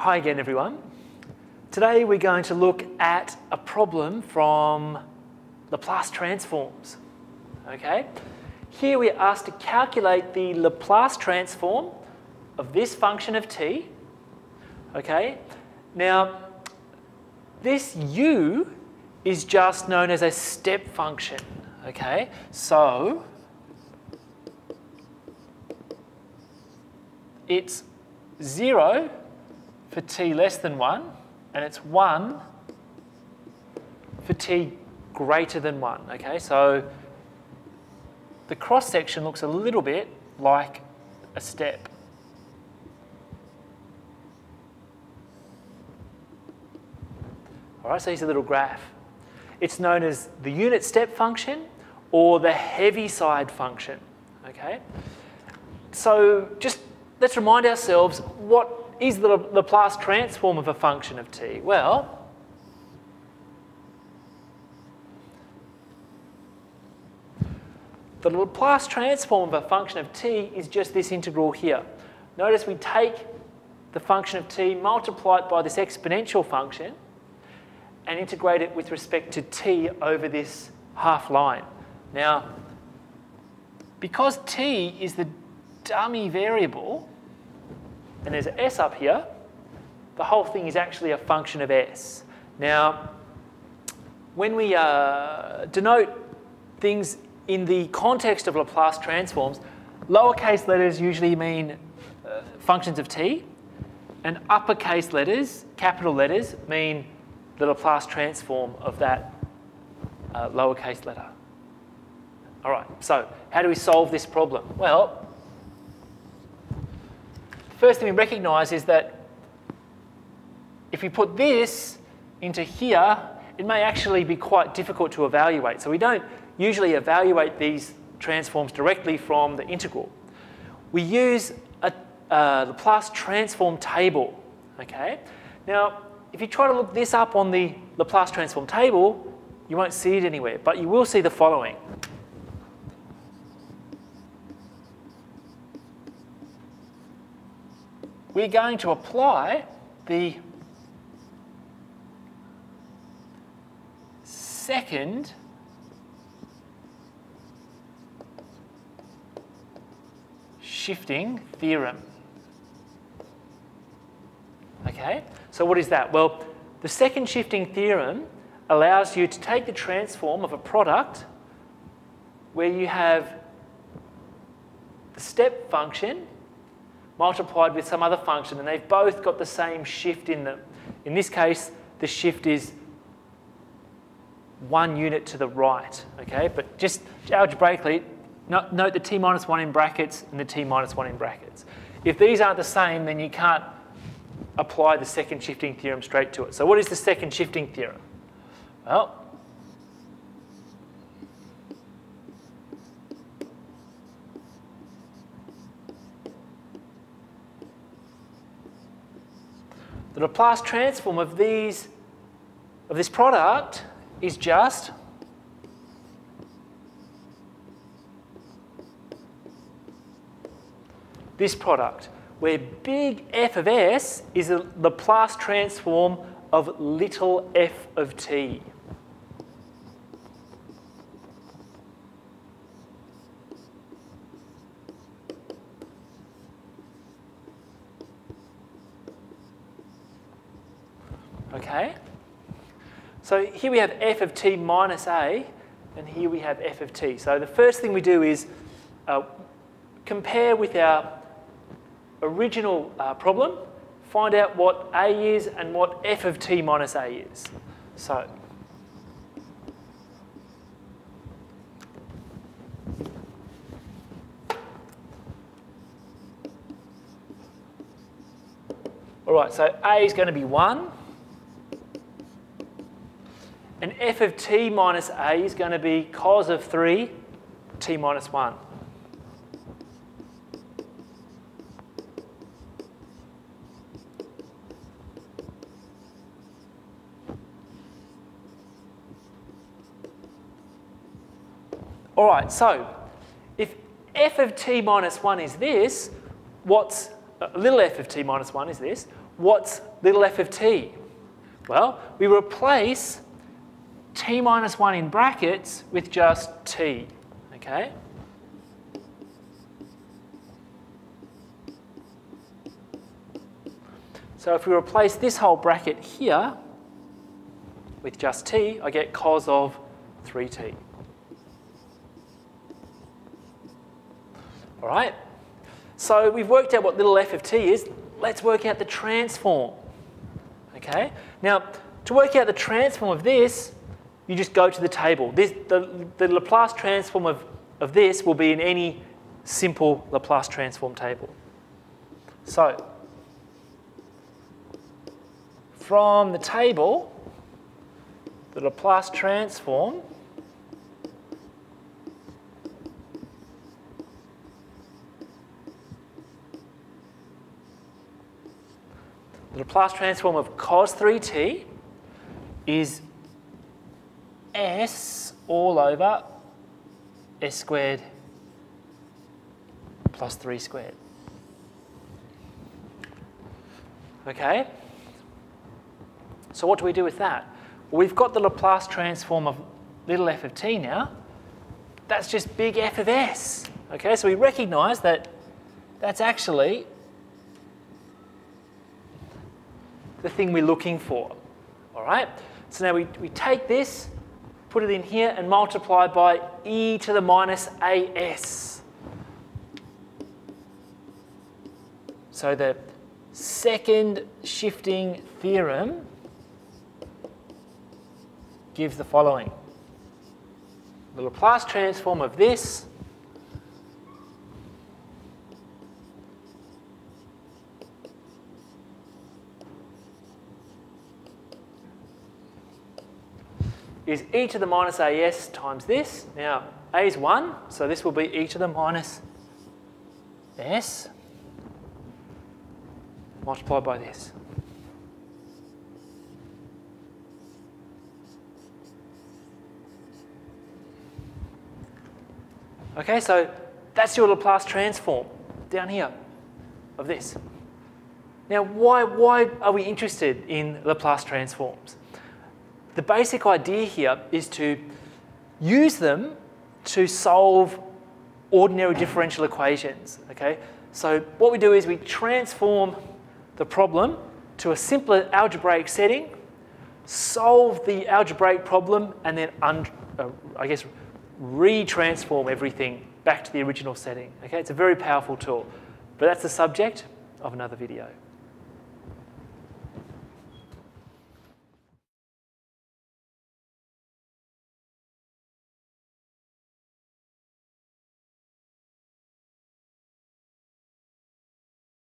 Hi again, everyone. Today we're going to look at a problem from Laplace transforms. Okay? Here we are asked to calculate the Laplace transform of this function of t. Okay? Now, this u is just known as a step function. Okay? So, it's 0 for t less than 1, and it's 1 for t greater than 1. Okay, so the cross section looks a little bit like a step. All right, so here's a little graph. It's known as the unit step function or the Heaviside function. Okay, so just let's remind ourselves what is the Laplace transform of a function of t? Well, the Laplace transform of a function of t is just this integral here. Notice we take the function of t, multiply it by this exponential function, and integrate it with respect to t over this half line. Now, because t is the dummy variable, and there's s up here, the whole thing is actually a function of s. Now, when we uh, denote things in the context of Laplace transforms, lowercase letters usually mean uh, functions of t, and uppercase letters, capital letters, mean the Laplace transform of that uh, lowercase letter. All right, so how do we solve this problem? Well, first thing we recognize is that if we put this into here, it may actually be quite difficult to evaluate. So we don't usually evaluate these transforms directly from the integral. We use a, uh, Laplace transform table, okay? Now, if you try to look this up on the Laplace transform table, you won't see it anywhere, but you will see the following. We're going to apply the second shifting theorem. Okay, so what is that? Well, the second shifting theorem allows you to take the transform of a product where you have the step function multiplied with some other function, and they've both got the same shift in them. In this case, the shift is one unit to the right, okay? But just algebraically, note the t minus 1 in brackets and the t minus 1 in brackets. If these aren't the same, then you can't apply the second shifting theorem straight to it. So what is the second shifting theorem? Well, The Laplace transform of these of this product is just this product, where big F of S is the Laplace transform of little f of t. Okay? So here we have f of t minus a, and here we have f of t. So the first thing we do is uh, compare with our original uh, problem, find out what a is and what f of t minus a is. So All right, so a is going to be 1. And f of t minus a is going to be cos of 3 t minus 1. All right, so if f of t minus 1 is this, what's, uh, little f of t minus 1 is this, what's little f of t? Well, we replace t minus 1 in brackets with just t, okay? So if we replace this whole bracket here with just t, I get cos of 3t. All right? So we've worked out what little f of t is. Let's work out the transform. Okay? Now, to work out the transform of this, you just go to the table. This, the, the Laplace transform of, of this will be in any simple Laplace transform table. So, from the table, the Laplace transform the Laplace transform of cos 3t is s all over s squared plus 3 squared. Okay? So what do we do with that? We've got the Laplace transform of little f of t now. That's just big F of s. Okay, so we recognize that that's actually the thing we're looking for. All right? So now we, we take this, put it in here, and multiply by e to the minus as. So the second shifting theorem gives the following. The Laplace transform of this is e to the minus as times this. Now, a is 1, so this will be e to the minus s multiplied by this. Okay, so that's your Laplace transform down here of this. Now, why, why are we interested in Laplace transforms? The basic idea here is to use them to solve ordinary differential equations. Okay? So what we do is we transform the problem to a simpler algebraic setting, solve the algebraic problem, and then, uh, I guess, retransform everything back to the original setting. Okay? It's a very powerful tool. But that's the subject of another video.